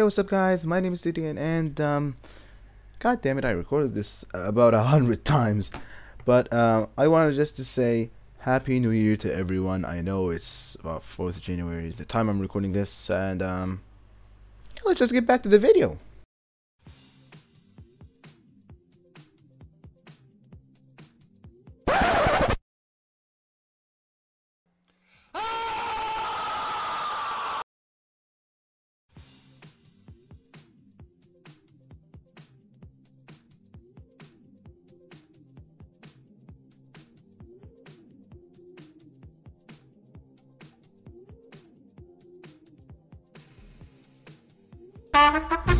Hey, what's up, guys? My name is Didian, and um, God damn it, I recorded this about a hundred times, but uh, I wanted just to say Happy New Year to everyone. I know it's about Fourth of January, the time I'm recording this, and um, let's just get back to the video. Música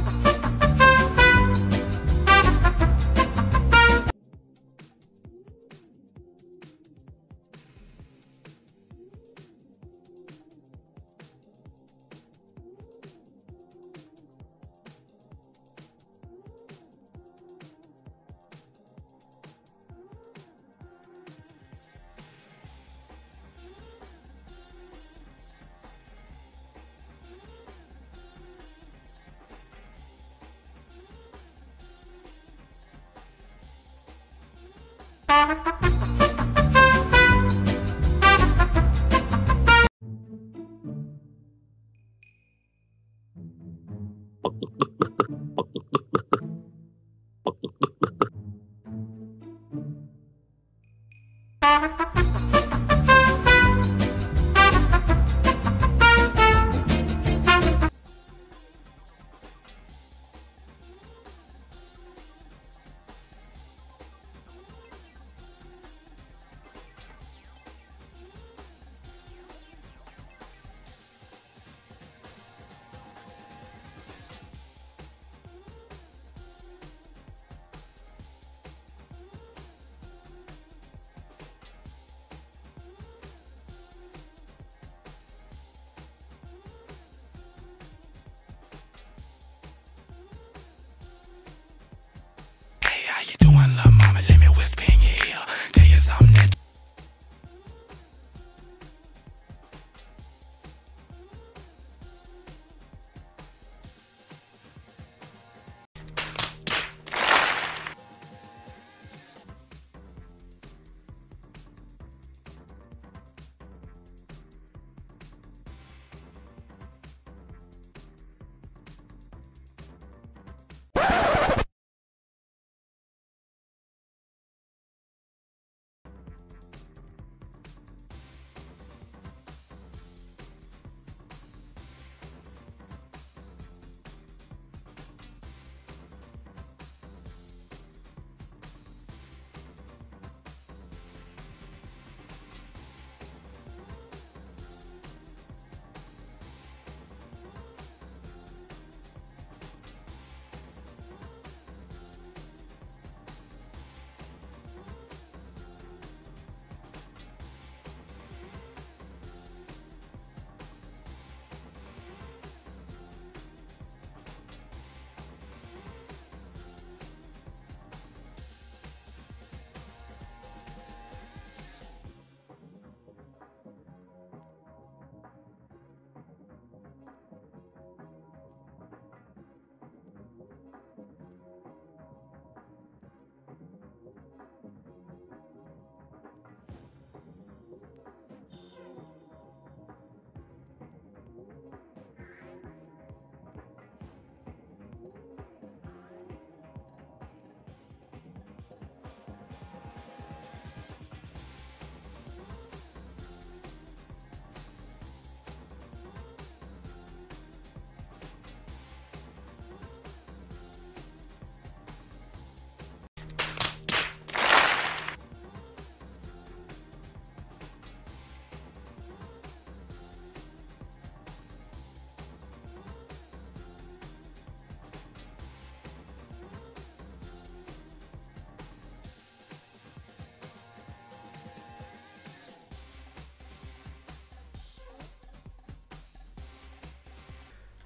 Thank you.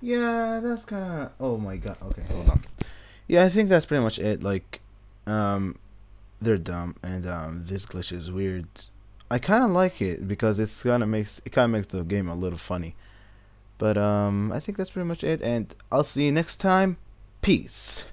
Yeah, that's kind of. Oh my god. Okay, hold on. Yeah, I think that's pretty much it. Like, um, they're dumb, and um, this glitch is weird. I kind of like it because it's kind of makes it kind of makes the game a little funny. But um, I think that's pretty much it, and I'll see you next time. Peace.